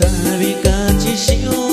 sabe cantar chiu